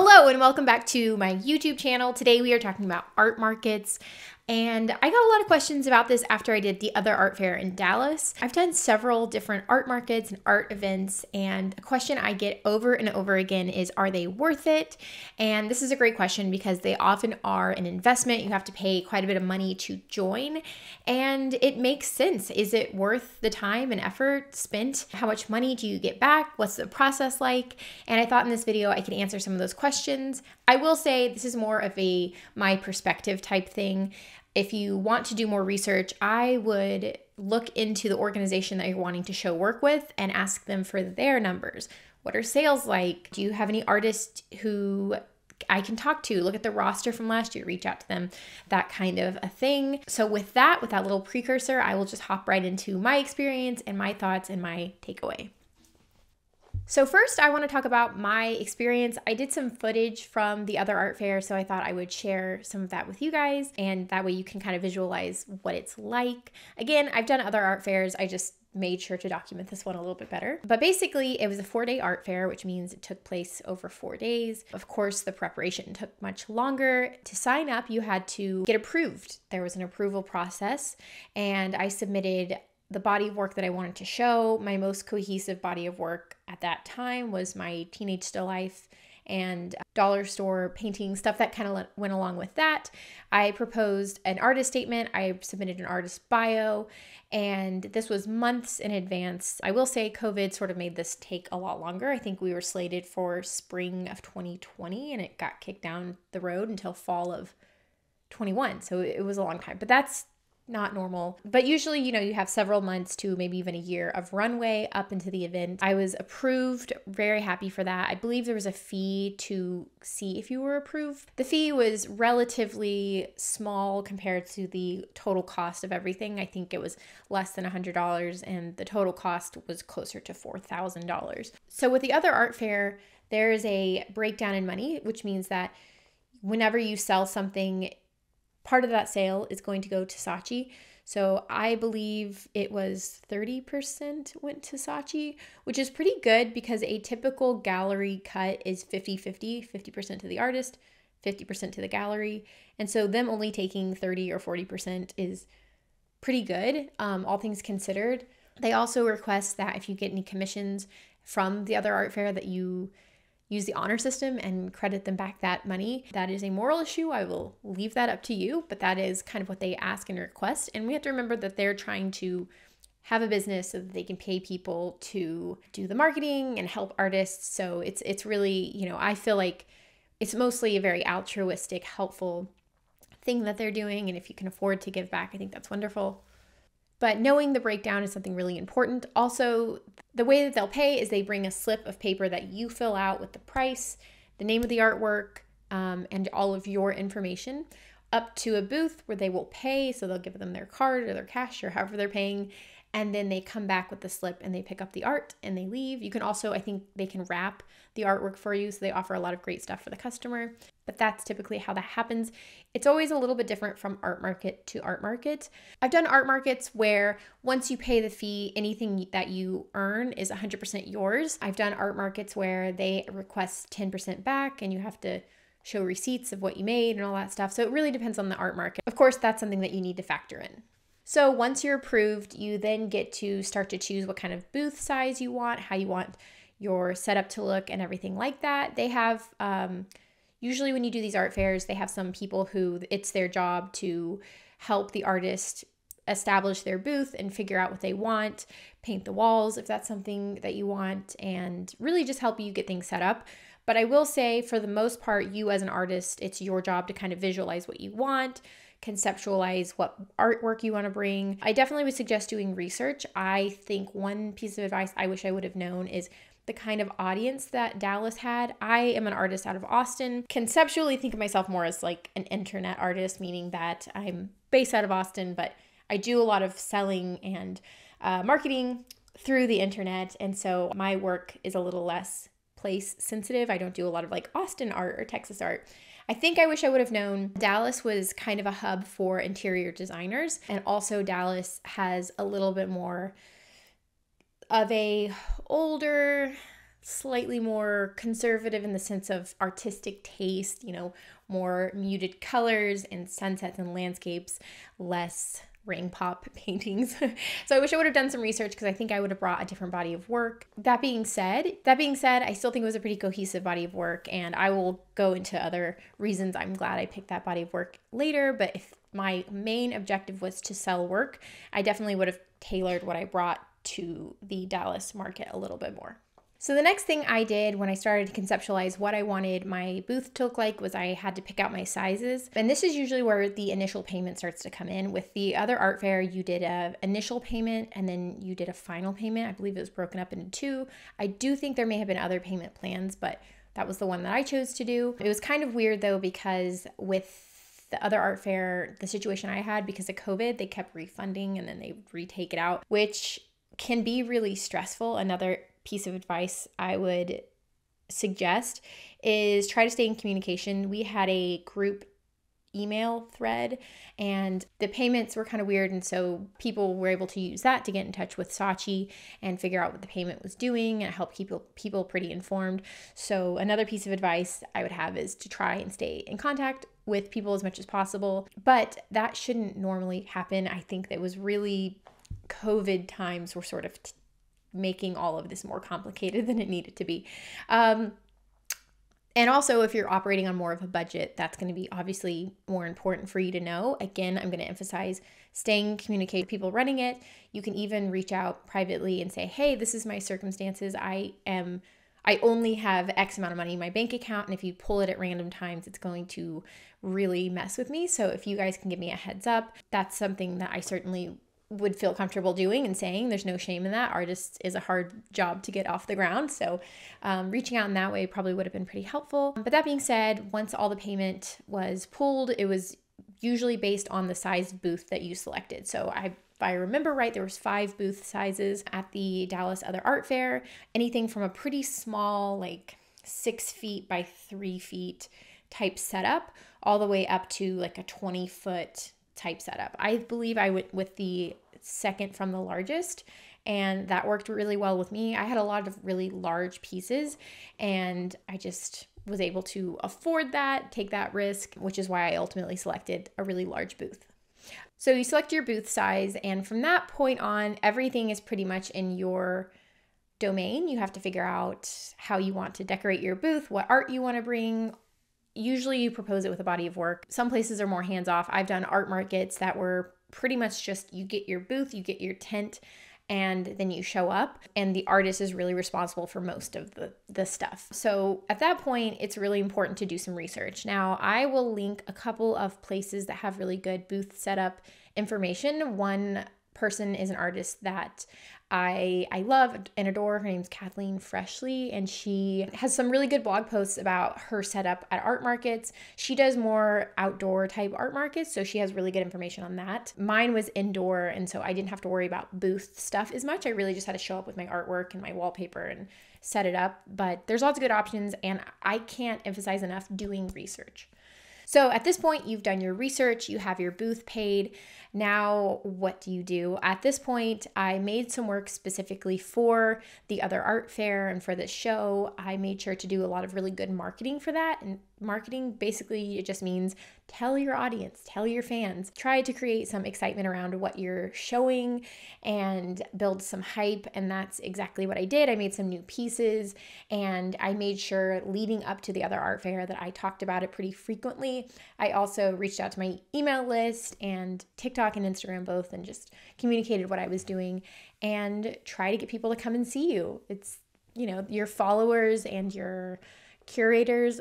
Hello and welcome back to my YouTube channel. Today we are talking about art markets. And I got a lot of questions about this after I did the other art fair in Dallas. I've done several different art markets and art events, and a question I get over and over again is Are they worth it? And this is a great question because they often are an investment. You have to pay quite a bit of money to join, and it makes sense. Is it worth the time and effort spent? How much money do you get back? What's the process like? And I thought in this video I could answer some of those questions. I will say this is more of a my perspective type thing. If you want to do more research, I would look into the organization that you're wanting to show work with and ask them for their numbers. What are sales like? Do you have any artists who I can talk to? Look at the roster from last year, reach out to them, that kind of a thing. So, with that, with that little precursor, I will just hop right into my experience and my thoughts and my takeaway. So, first, I want to talk about my experience. I did some footage from the other art fair, so I thought I would share some of that with you guys, and that way you can kind of visualize what it's like. Again, I've done other art fairs, I just made sure to document this one a little bit better. But basically, it was a four day art fair, which means it took place over four days. Of course, the preparation took much longer. To sign up, you had to get approved. There was an approval process, and I submitted the body of work that I wanted to show. My most cohesive body of work at that time was my teenage still life and uh, dollar store painting stuff that kind of went along with that. I proposed an artist statement, I submitted an artist bio, and this was months in advance. I will say COVID sort of made this take a lot longer. I think we were slated for spring of 2020 and it got kicked down the road until fall of 21. So it was a long time. But that's not normal. But usually, you know, you have several months to maybe even a year of runway up into the event. I was approved, very happy for that. I believe there was a fee to see if you were approved. The fee was relatively small compared to the total cost of everything. I think it was less than $100 and the total cost was closer to $4,000. So with the other art fair, there is a breakdown in money, which means that whenever you sell something part of that sale is going to go to Saatchi. So I believe it was 30% went to Saatchi, which is pretty good because a typical gallery cut is 50 50, 50% to the artist, 50% to the gallery. And so them only taking 30 or 40% is pretty good, um, all things considered. They also request that if you get any commissions from the other art fair that you use the honor system and credit them back that money. That is a moral issue. I will leave that up to you, but that is kind of what they ask and request. And we have to remember that they're trying to have a business so that they can pay people to do the marketing and help artists. So it's it's really, you know, I feel like it's mostly a very altruistic, helpful thing that they're doing and if you can afford to give back, I think that's wonderful. But knowing the breakdown is something really important. Also, the way that they'll pay is they bring a slip of paper that you fill out with the price, the name of the artwork, um, and all of your information up to a booth where they will pay. So they'll give them their card or their cash or however they're paying and then they come back with the slip and they pick up the art and they leave. You can also, I think they can wrap the artwork for you, so they offer a lot of great stuff for the customer. But that's typically how that happens. It's always a little bit different from art market to art market. I've done art markets where once you pay the fee, anything that you earn is 100% yours. I've done art markets where they request 10% back and you have to show receipts of what you made and all that stuff. So it really depends on the art market. Of course, that's something that you need to factor in. So once you're approved, you then get to start to choose what kind of booth size you want, how you want your setup to look, and everything like that. They have, um, usually when you do these art fairs, they have some people who it's their job to help the artist establish their booth and figure out what they want, paint the walls if that's something that you want, and really just help you get things set up. But I will say, for the most part, you as an artist, it's your job to kind of visualize what you want, conceptualize what artwork you want to bring. I definitely would suggest doing research. I think one piece of advice I wish I would have known is the kind of audience that Dallas had. I am an artist out of Austin. Conceptually, think of myself more as like an internet artist, meaning that I'm based out of Austin, but I do a lot of selling and uh, marketing through the internet. And so my work is a little less place sensitive. I don't do a lot of like Austin art or Texas art. I think I wish I would have known Dallas was kind of a hub for interior designers, and also Dallas has a little bit more of a older slightly more conservative in the sense of artistic taste, you know, more muted colors and sunsets and landscapes, less ring pop paintings. so I wish I would have done some research because I think I would have brought a different body of work. That being said, that being said, I still think it was a pretty cohesive body of work and I will go into other reasons I'm glad I picked that body of work later, but if my main objective was to sell work, I definitely would have tailored what I brought to the Dallas market a little bit more. So the next thing I did when I started to conceptualize what I wanted my booth to look like was I had to pick out my sizes. And this is usually where the initial payment starts to come in. With the other art fair, you did a initial payment and then you did a final payment. I believe it was broken up into two. I do think there may have been other payment plans, but that was the one that I chose to do. It was kind of weird though because with the other art fair, the situation I had because of COVID, they kept refunding and then they retake it out, which can be really stressful. Another piece of advice I would suggest is try to stay in communication. We had a group email thread and the payments were kind of weird and so people were able to use that to get in touch with Saatchi and figure out what the payment was doing and help people people pretty informed. So another piece of advice I would have is to try and stay in contact with people as much as possible. But that shouldn't normally happen. I think that was really COVID times were sort of making all of this more complicated than it needed to be. Um, and also, if you're operating on more of a budget, that's going to be obviously more important for you to know. Again, I'm going to emphasize staying communicate with people running it. You can even reach out privately and say, "Hey, this is my circumstances. I am I only have X amount of money in my bank account, and if you pull it at random times, it's going to really mess with me. So if you guys can give me a heads up, that's something that I certainly would feel comfortable doing and saying there's no shame in that. Artist is a hard job to get off the ground. So um, reaching out in that way probably would have been pretty helpful. But that being said once all the payment was pulled it was usually based on the size booth that you selected. So i if I remember right, there was five booth sizes at the Dallas Other Art Fair. Anything from a pretty small, like six feet by three feet type setup, all the way up to like a 20 foot type setup. I believe I went with the second from the largest and that worked really well with me. I had a lot of really large pieces and I just was able to afford that, take that risk, which is why I ultimately selected a really large booth. So you select your booth size and from that point on everything is pretty much in your domain. You have to figure out how you want to decorate your booth, what art you want to bring, usually you propose it with a body of work. Some places are more hands off. I've done art markets that were pretty much just you get your booth, you get your tent, and then you show up and the artist is really responsible for most of the, the stuff so at that point it's really important to do some research now i will link a couple of places that have really good booth setup information one person is an artist that I I love and adore. Her name's Kathleen Freshly, and she has some really good blog posts about her setup at art markets. She does more outdoor type art markets, so she has really good information on that. Mine was indoor, and so I didn't have to worry about booth stuff as much. I really just had to show up with my artwork and my wallpaper and set it up. But there's lots of good options, and I can't emphasize enough doing research. So at this point, you've done your research, you have your booth paid. Now, what do you do? At this point, I made some work specifically for the other art fair and for this show. I made sure to do a lot of really good marketing for that. And marketing basically it just means tell your audience, tell your fans, try to create some excitement around what you're showing and build some hype. And that's exactly what I did. I made some new pieces and I made sure leading up to the other art fair that I talked about it pretty frequently. I also reached out to my email list and TikTok and Instagram both and just communicated what I was doing and try to get people to come and see you. It's, you know, your followers and your curators.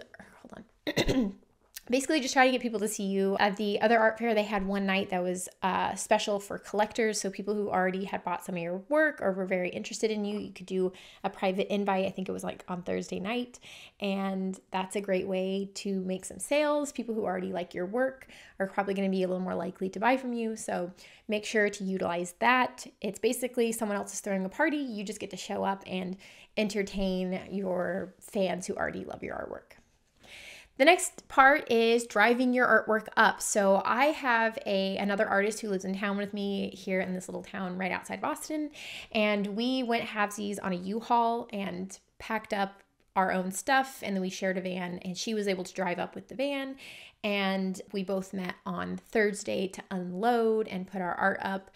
basically just try to get people to see you. At the other art fair they had one night that was uh, special for collectors. So people who already had bought some of your work or were very interested in you you could do a private invite. I think it was like on thursday night. And that's a great way to make some sales. People who already like your work are probably going to be a little more likely to buy from you. So make sure to utilize that. It's basically someone else is throwing a party. You just get to show up and entertain your fans who already love your artwork the next part is driving your artwork up. So I have a another artist who lives in town with me here in this little town right outside Austin, and we went halvesies on a U-Haul and packed up our own stuff. And then we shared a van and she was able to drive up with the van. And we both met on Thursday to unload and put our art up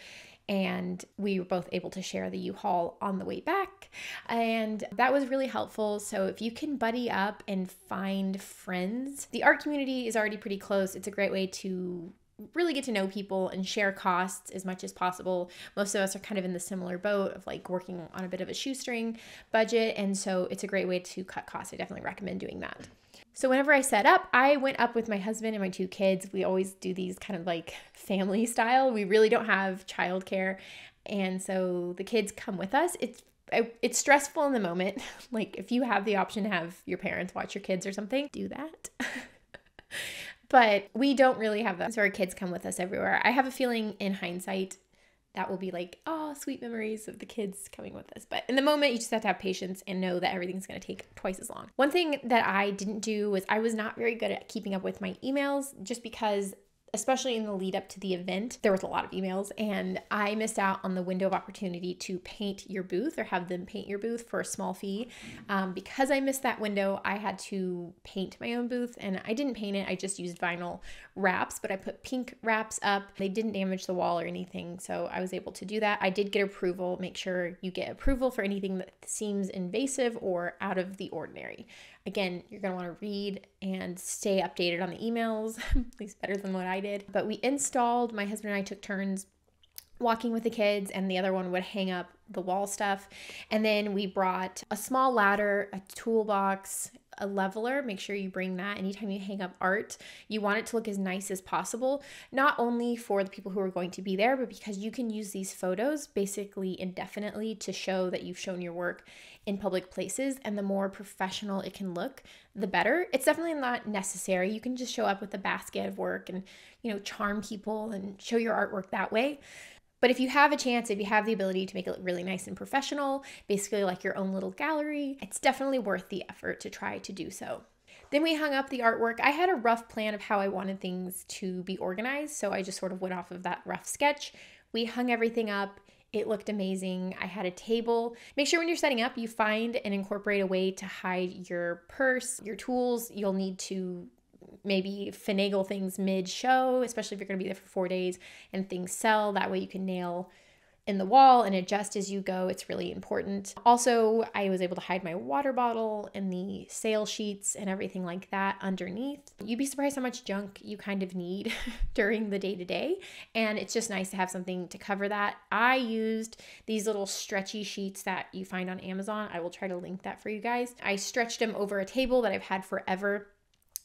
and we were both able to share the U-Haul on the way back and that was really helpful so if you can buddy up and find friends the art community is already pretty close it's a great way to really get to know people and share costs as much as possible. Most of us are kind of in the similar boat of like working on a bit of a shoestring budget. And so it's a great way to cut costs. I definitely recommend doing that. So, whenever I set up, I went up with my husband and my two kids. We always do these kind of like family style. We really don't have childcare. And so the kids come with us. It's it's stressful in the moment. like if you have the option to have your parents watch your kids or something, do that. but we don't really have that. So our kids come with us everywhere. I have a feeling in hindsight that will be like, oh, sweet memories of the kids coming with us. But in the moment, you just have to have patience and know that everything's to take twice as long. One thing that I didn't do was I was not very good at keeping up with my emails just because especially in the lead up to the event, there was a lot of emails, and I missed out on the window of opportunity to paint your booth or have them paint your booth for a small fee. Um, because I missed that window, I had to paint my own booth, and I didn't paint it, I just used vinyl wraps, but I put pink wraps up. They didn't damage the wall or anything, so I was able to do that. I did get approval. Make sure you get approval for anything that seems invasive or out of the ordinary. Again, you're going to want to read and stay updated on the emails, at least better than what I did. But we installed, my husband and I took turns walking with the kids, and the other one would hang up the wall stuff. And then we brought a small ladder, a toolbox, a leveler, make sure you bring that anytime you hang up art. You want it to look as nice as possible, not only for the people who are going to be there, but because you can use these photos basically indefinitely to show that you've shown your work in public places. And the more professional it can look, the better. It's definitely not necessary. You can just show up with a basket of work and, you know, charm people and show your artwork that way. But if you have a chance, if you have the ability to make it look really nice and professional, basically like your own little gallery, it's definitely worth the effort to try to do so. Then we hung up the artwork. I had a rough plan of how I wanted things to be organized, so I just sort of went off of that rough sketch. We hung everything up. It looked amazing. I had a table. Make sure when you're setting up, you find and incorporate a way to hide your purse, your tools. You'll need to maybe finagle things mid show, especially if you're going to be there for four days and things sell. That way you can nail in the wall and adjust as you go. It's really important. Also, I was able to hide my water bottle and the sale sheets and everything like that underneath. You'd be surprised how much junk you kind of need during the day to day. And it's just nice to have something to cover that. I used these little stretchy sheets that you find on Amazon. I will try to link that for you guys. I stretched them over a table that I've had forever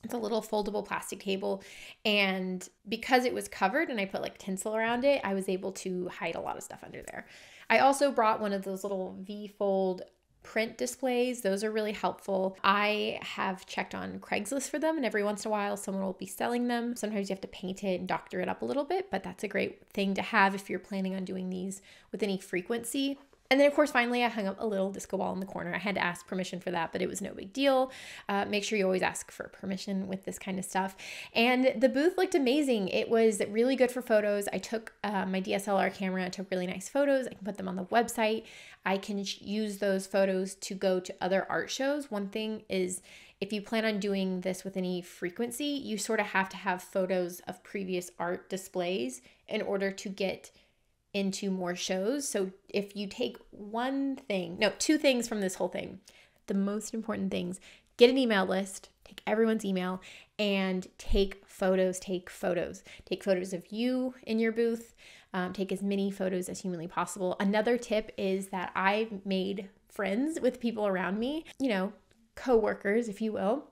it's a little foldable plastic table. And because it was covered and I put like tinsel around it, I was able to hide a lot of stuff under there. I also brought one of those little V fold print displays. Those are really helpful. I have checked on Craigslist for them, and every once in a while, someone will be selling them. Sometimes you have to paint it and doctor it up a little bit, but that's a great thing to have if you're planning on doing these with any frequency. And then, of course, finally, I hung up a little disco ball in the corner. I had to ask permission for that, but it was no big deal. Uh, make sure you always ask for permission with this kind of stuff. And the booth looked amazing. It was really good for photos. I took uh, my DSLR camera and took really nice photos. I can put them on the website. I can use those photos to go to other art shows. One thing is, if you plan on doing this with any frequency, you sort of have to have photos of previous art displays in order to get into more shows. So if you take one thing, no, two things from this whole thing, the most important things, get an email list, take everyone's email, and take photos. Take photos. Take photos of you in your booth. Um, take as many photos as humanly possible. Another tip is that I've made friends with people around me, you know, coworkers, if you will.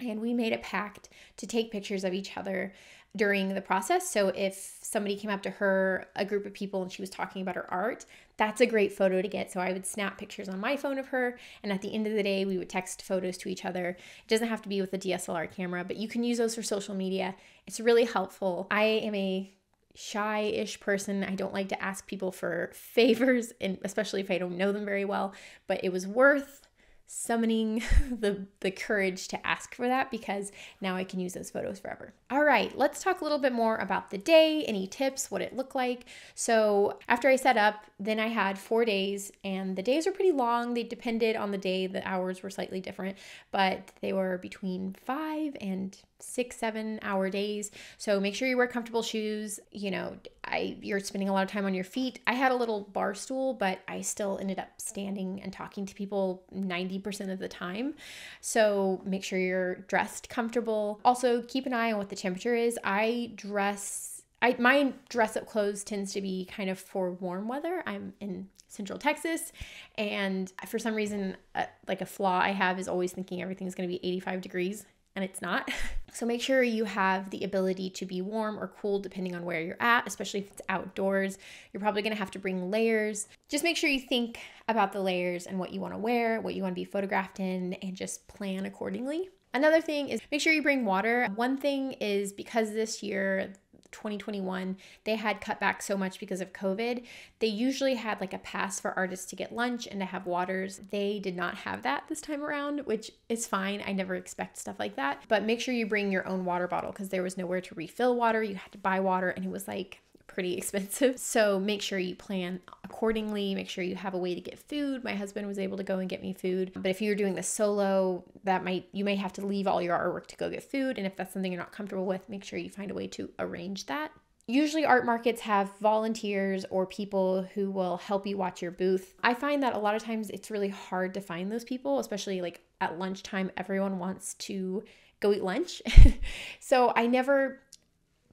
And we made a pact to take pictures of each other during the process. So if somebody came up to her, a group of people, and she was talking about her art, that's a great photo to get. So I would snap pictures on my phone of her, and at the end of the day, we would text photos to each other. It doesn't have to be with a DSLR camera, but you can use those for social media. It's really helpful. I am a shy-ish person. I don't like to ask people for favors, and especially if I don't know them very well, but it was worth summoning the the courage to ask for that because now I can use those photos forever. All right, let's talk a little bit more about the day, any tips, what it looked like. So, after I set up, then I had 4 days and the days were pretty long. They depended on the day, the hours were slightly different, but they were between 5 and six seven hour days. So make sure you wear comfortable shoes. You know i you're spending a lot of time on your feet. I had a little bar stool but i still ended up standing and talking to people 90% of the time. So make sure you're dressed comfortable. Also keep an eye on what the temperature is. I dress I my dress up clothes tends to be kind of for warm weather. I'm in Central Texas, and for some reason, uh, like a flaw I have is always thinking everything's going to be 85 degrees and it's not. So make sure you have the ability to be warm or cool depending on where you're at, especially if it's outdoors. You're probably gonna have to bring layers. Just make sure you think about the layers and what you wanna wear, what you wanna be photographed in, and just plan accordingly. Another thing is make sure you bring water. One thing is because this year 2021, they had cut back so much because of COVID. They usually had like a pass for artists to get lunch and to have waters. They did not have that this time around, which is fine. I never expect stuff like that. But make sure you bring your own water bottle because there was nowhere to refill water. You had to buy water and it was like pretty expensive. So make sure you plan accordingly. Make sure you have a way to get food. My husband was able to go and get me food. But if you're doing this solo, that might you may have to leave all your artwork to go get food. And if that's something you're not comfortable with, make sure you find a way to arrange that. Usually, art markets have volunteers or people who will help you watch your booth. I find that a lot of times it's really hard to find those people, especially like at lunchtime, everyone wants to go eat lunch. so I never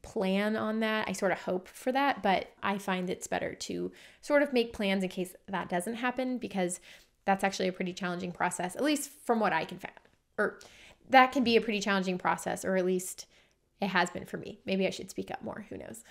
plan on that. I sort of hope for that, but I find it's better to sort of make plans in case that doesn't happen because that's actually a pretty challenging process, at least from what I can find. Or that can be a pretty challenging process, or at least it has been for me. Maybe I should speak up more. Who knows?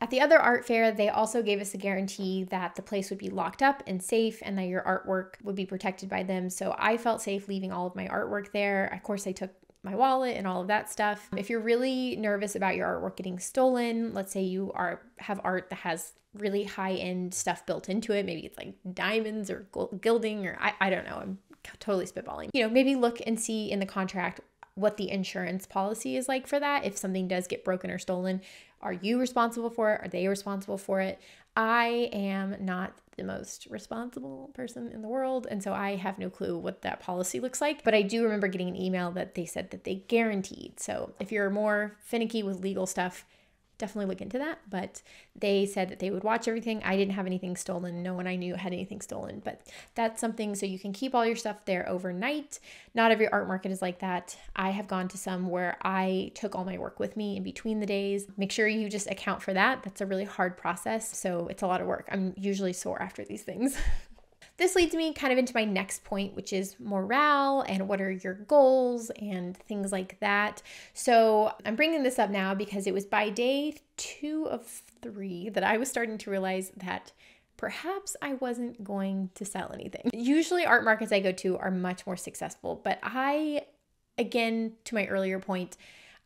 At the other art fair, they also gave us a guarantee that the place would be locked up and safe and that your artwork would be protected by them. So I felt safe leaving all of my artwork there. Of course, I took my wallet and all of that stuff. Mm-hmm. If you're really nervous about your artwork getting stolen, let's say you are have art that has really high end stuff built into it, maybe it's like diamonds or gilding or I, I don't know, I'm totally spitballing. You know, maybe look and see in the contract what the insurance policy is like for that. If something does get broken or stolen, are you responsible for it? Are they responsible for it? I am not the most responsible person in the world, and so I have no clue what that policy looks like. But I do remember getting an email that they said that they guaranteed. So if you're more finicky with legal stuff, definitely look into that. But they said that they would watch everything. I didn't have anything stolen. No one I knew had anything stolen. But that's something so you can keep all your stuff there overnight. Not every art market is like that. I have gone to some where I took all my work with me in between the days. Make sure you just account for that. That's a really hard process. So it's a lot of work. I'm usually sore after these things. This leads me kind of into my next point, which is morale and what are your goals and things like that. So I'm bringing this up now because it was by day two of three that I was starting to realize that perhaps I wasn't going to sell anything. Usually, art markets I go to are much more successful, but I, again, to my earlier point,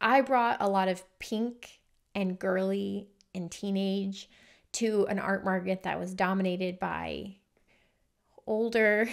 I brought a lot of pink and girly and teenage to an art market that was dominated by older.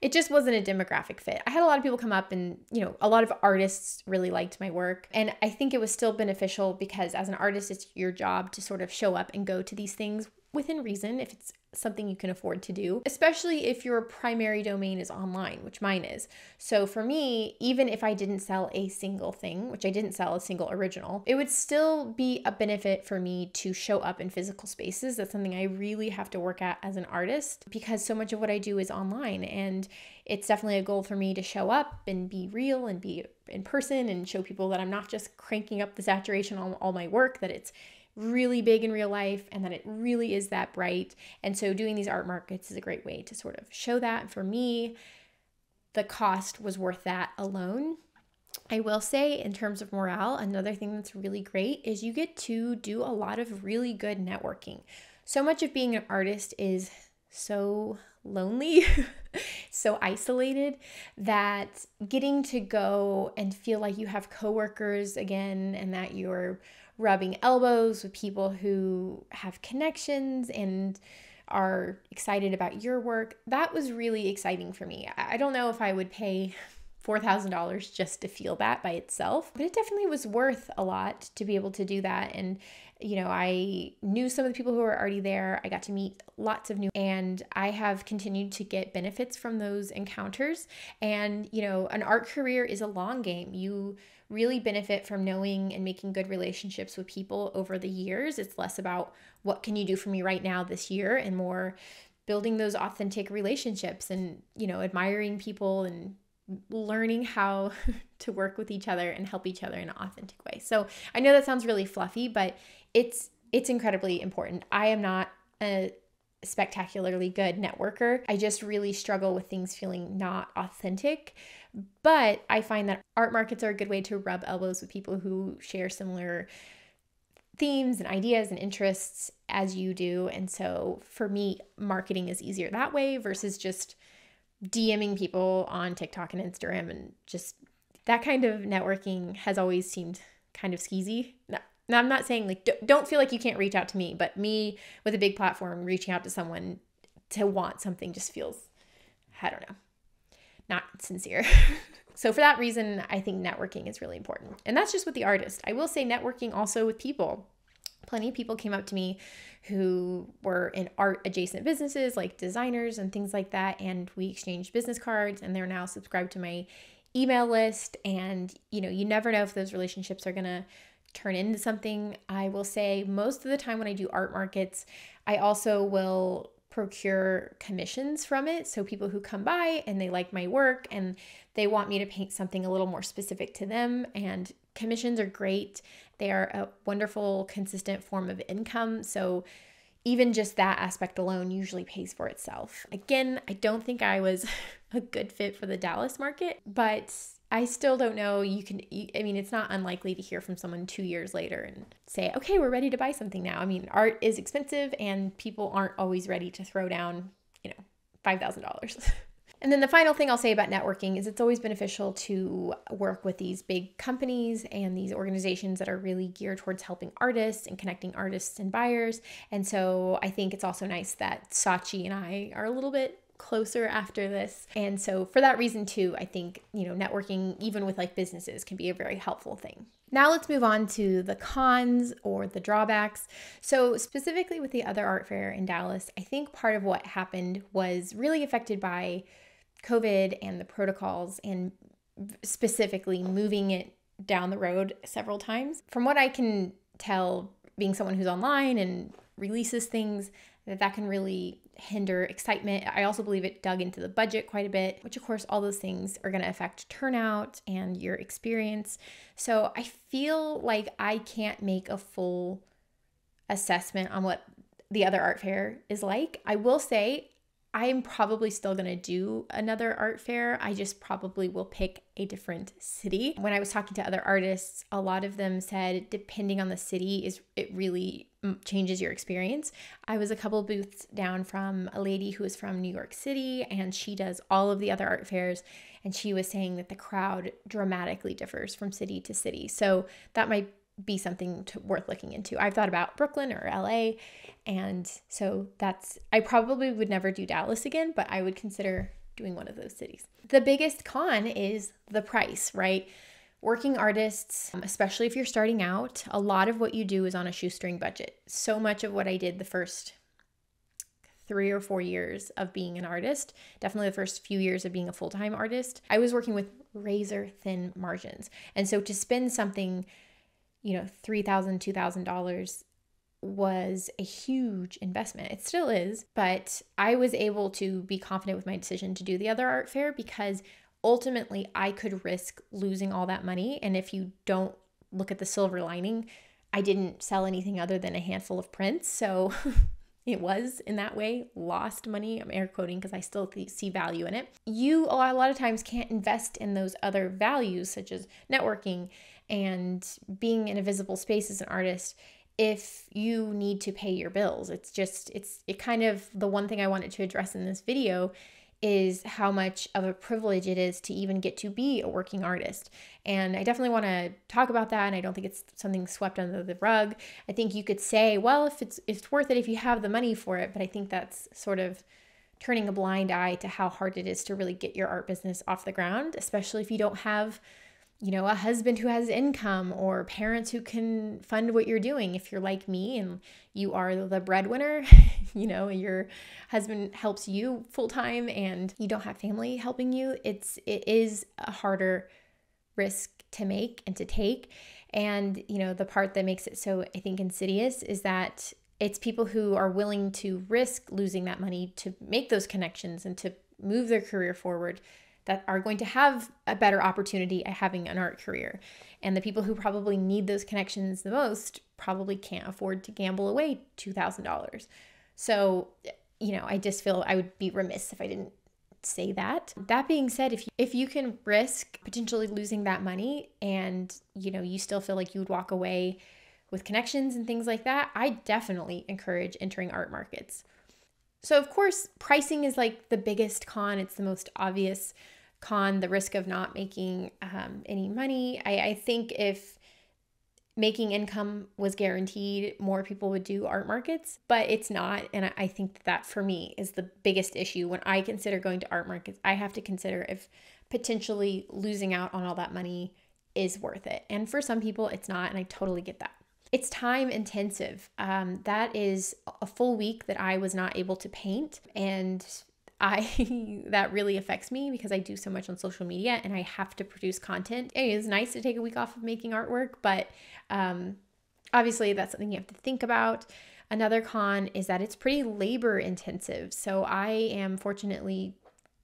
it just wasn't a demographic fit. I had a lot of people come up and, you know, a lot of artists really liked my work. And I think it was still beneficial because as an artist, it's your job to sort of show up and go to these things within reason if it's something you can afford to do, especially if your primary domain is online, which mine is. So for me, even if I didn't sell a single thing, which I didn't sell a single original, it would still be a benefit for me to show up in physical spaces. That's something I really have to work at as an artist because so much of what I do is online and it's definitely a goal for me to show up and be real and be in person and show people that I'm not just cranking up the saturation on all my work, that it's really big in real life and that it really is that bright. And so doing these art markets is a great way to sort of show that. For me, the cost was worth that alone. I will say, in terms of morale, another thing that's really great is you get to do a lot of really good networking. So much of being an artist is so lonely, so isolated that getting to go and feel like you have coworkers again and that you're rubbing elbows with people who have connections and are excited about your work. That was really exciting for me. I don't know if I would pay $4,000 just to feel that by itself, but it definitely was worth a lot to be able to do that. And, you know, I knew some of the people who were already there. I got to meet lots of new, and I have continued to get benefits from those encounters. And, you know, an art career is a long game. You really benefit from knowing and making good relationships with people over the years. It's less about what can you do for me right now this year and more building those authentic relationships and, you know, admiring people and learning how to work with each other and help each other in an authentic way. So, I know that sounds really fluffy, but it's it's incredibly important. I am not a spectacularly good networker. I just really struggle with things feeling not authentic. But I find that art markets are a good way to rub elbows with people who share similar themes and ideas and interests as you do. And so for me, marketing is easier that way versus just DMing people on TikTok and Instagram and just that kind of networking has always seemed kind of skeezy. Now, I'm not saying like don't feel like you can't reach out to me, but me with a big platform reaching out to someone to want something just feels I don't know not sincere. so, for that reason, I think networking is really important. And that's just with the artist. I will say networking also with people. Plenty of people came up to me who were in art adjacent businesses like designers and things like that. And we exchanged business cards, and they're now subscribed to my email list. And, you know, you never know if those relationships are going to turn into something. I will say most of the time when I do art markets, I also will procure commissions from it. So people who come by and they like my work and they want me to paint something a little more specific to them. And commissions are great. They are a wonderful, consistent form of income. So even just that aspect alone usually pays for itself. Again, I don't think I was a good fit for the Dallas market, but I still don't know. You can, I mean, it's not unlikely to hear from someone two years later and say, okay, we're ready to buy something now. I mean, art is expensive and people aren't always ready to throw down, you know, $5,000. and then the final thing I'll say about networking is it's always beneficial to work with these big companies and these organizations that are really geared towards helping artists and connecting artists and buyers. And so I think it's also nice that Saatchi and I are a little bit closer after this. And so for that reason too, I think, you know, networking even with like businesses can be a very helpful thing. Now let's move on to the cons or the drawbacks. So specifically with the other art fair in Dallas, I think part of what happened was really affected by COVID and the protocols and specifically moving it down the road several times. From what I can tell, being someone who's online and releases things, that that can really hinder excitement. I also believe it dug into the budget quite a bit, which of course all those things are going to affect turnout and your experience. So I feel like I can't make a full assessment on what the other art fair is like. I will say I'm probably still going to do another art fair. I just probably will pick a different city. When I was talking to other artists, a lot of them said depending on the city is it really changes your experience. I was a couple booths down from a lady who is from New York City and she does all of the other art fairs and she was saying that the crowd dramatically differs from city to city. So that might be something to, worth looking into. I've thought about Brooklyn or LA, and so that's I probably would never do Dallas again, but I would consider doing one of those cities. The biggest con is the price, right? Working artists, um, especially if you're starting out, a lot of what you do is on a shoestring budget. So much of what I did the first three or four years of being an artist, definitely the first few years of being a full time artist, I was working with razor thin margins. And so to spend something you know, $3,000, $2,000 was a huge investment. It still is, but I was able to be confident with my decision to do the other art fair because ultimately I could risk losing all that money. And if you don't look at the silver lining, I didn't sell anything other than a handful of prints. So it was in that way lost money. I'm air quoting because I still th- see value in it. You a lot, a lot of times can't invest in those other values, such as networking and being in a visible space as an artist if you need to pay your bills. It's just, it's it kind of the one thing I wanted to address in this video is how much of a privilege it is to even get to be a working artist. And I definitely want to talk about that. And I don't think it's something swept under the rug. I think you could say, well, if it's it's worth it if you have the money for it, but I think that's sort of turning a blind eye to how hard it is to really get your art business off the ground, especially if you don't have you know, a husband who has income or parents who can fund what you're doing. If you're like me and you are the breadwinner, you know, your husband helps you full time and you don't have family helping you, it's it is a harder risk to make and to take. And, you know, the part that makes it so I think insidious is that it's people who are willing to risk losing that money to make those connections and to move their career forward that are going to have a better opportunity at having an art career. And the people who probably need those connections the most probably can't afford to gamble away $2,000. So, you know, I just feel I would be remiss if I didn't say that. That being said, if you, if you can risk potentially losing that money and, you know, you still feel like you would walk away with connections and things like that, I definitely encourage entering art markets. So, of course, pricing is like the biggest con, it's the most obvious con the risk of not making um, any money. I, I think if making income was guaranteed, more people would do art markets, but it's not. And I think that, that for me is the biggest issue. When I consider going to art markets, I have to consider if potentially losing out on all that money is worth it. And for some people, it's not. And I totally get that. It's time intensive. Um, that is a full week that I was not able to paint. And I that really affects me because I do so much on social media and I have to produce content. It is nice to take a week off of making artwork, but um, obviously that's something you have to think about. Another con is that it's pretty labor intensive. So I am fortunately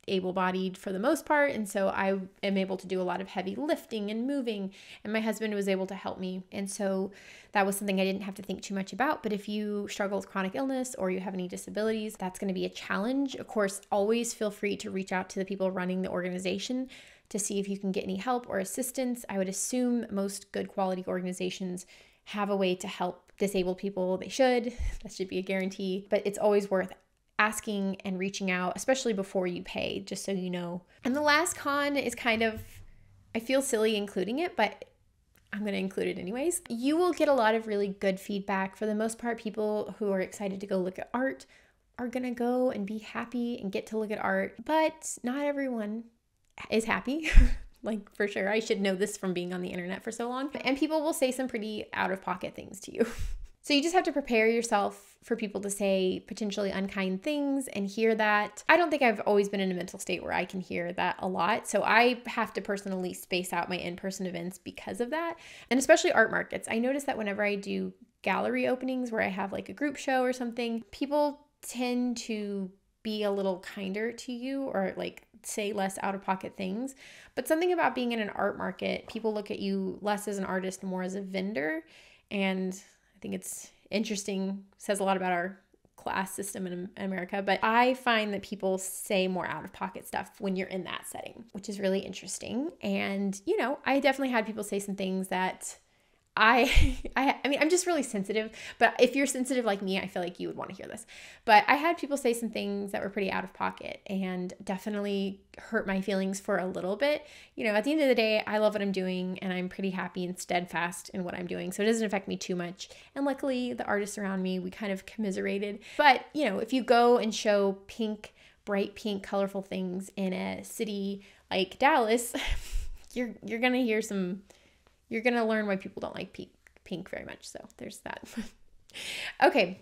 able bodied for the most part. And so I am able to do a lot of heavy lifting and moving. And my husband was able to help me. And so that was something I didn't have to think too much about. But if you struggle with chronic illness or you have any disabilities, that's going to be a challenge. Of course, always feel free to reach out to the people running the organization to see if you can get any help or assistance. I would assume most good quality organizations have a way to help disabled people. They should. That should be a guarantee. But it's always worth asking and reaching out, especially before you pay, just so you know. And the last con is kind of, I feel silly including it, but I'm going to include it anyways. You will get a lot of really good feedback. For the most part, people who are excited to go look at art are going to go and be happy and get to look at art, but not everyone is happy. like for sure. I should know this from being on the internet for so long. And people will say some pretty out of pocket things to you. So you just have to prepare yourself for people to say potentially unkind things and hear that. I don't think I've always been in a mental state where I can hear that a lot. So I have to personally space out my in person events because of that. And especially art markets. I notice that whenever I do gallery openings where I have like a group show or something, people tend to be a little kinder to you or like say less out of pocket things. But something about being in an art market, people look at you less as an artist, more as a vendor. And think it's interesting, says a lot about our class system in America, but I find that people say more out of pocket stuff when you're in that setting, which is really interesting. And, you know, I definitely had people say some things that I, I, I mean, I'm just really sensitive. But if you're sensitive like me, I feel like you would want to hear this. But I had people say some things that were pretty out of pocket and definitely hurt my feelings for a little bit. You know, at the end of the day, I love what I'm doing and I'm pretty happy and steadfast in what I'm doing. So it doesn't affect me too much. And luckily, the artists around me, we kind of commiserated. But, you know, if you go and show pink, bright pink, colorful things in a city like Dallas, you're you're gonna hear some you're going to learn why people don't like pink, pink very much. So there's that. okay.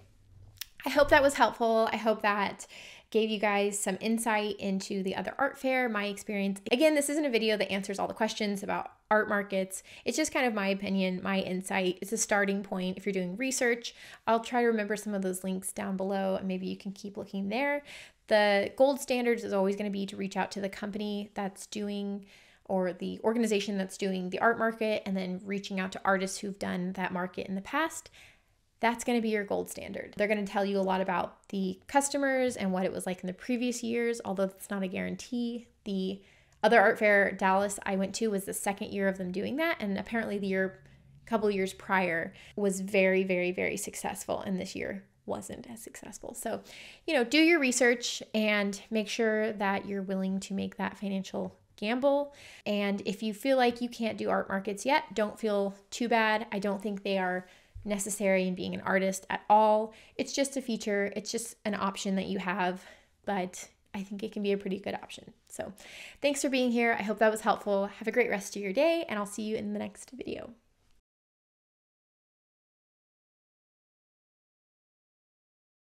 I hope that was helpful. I hope that gave you guys some insight into the other art fair, my experience. Again, this isn't a video that answers all the questions about art markets. It's just kind of my opinion, my insight. It's a starting point if you're doing research. I'll try to remember some of those links down below and maybe you can keep looking there. The gold standards is always going to be to reach out to the company that's doing or the organization that's doing the art market and then reaching out to artists who've done that market in the past, that's going to be your gold standard. They're going to tell you a lot about the customers and what it was like in the previous years, although that's not a guarantee. The other art fair Dallas I went to was the second year of them doing that and apparently the year couple years prior was very very very successful and this year wasn't as successful. So, you know, do your research and make sure that you're willing to make that financial gamble. And if you feel like you can't do art markets yet, don't feel too bad. I don't think they are necessary in being an artist at all. It's just a feature, it's just an option that you have, but I think it can be a pretty good option. So, thanks for being here. I hope that was helpful. Have a great rest of your day, and I'll see you in the next video.